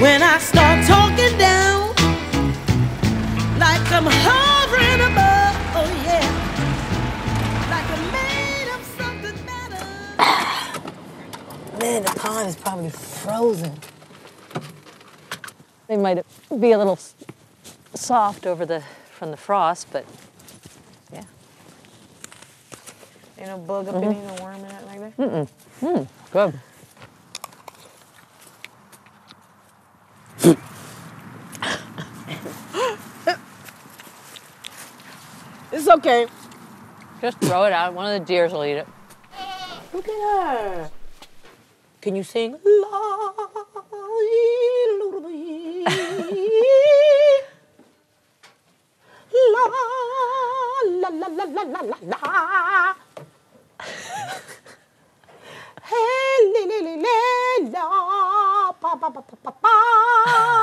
when I start talking down, like I'm hovering above. Oh yeah, like I'm made of something better. Man, the pond is probably frozen. They might be a little soft over the from the frost, but yeah. Ain't no bug up in it, no worm in it like that. Mm mm. Mm. Good. It's okay. Just throw it out. One of the deers will eat it. Look at her. Can you sing? La la la la la la la la. Hey, li, li, li, li, la, pa, pa, pa, pa, pa, pa.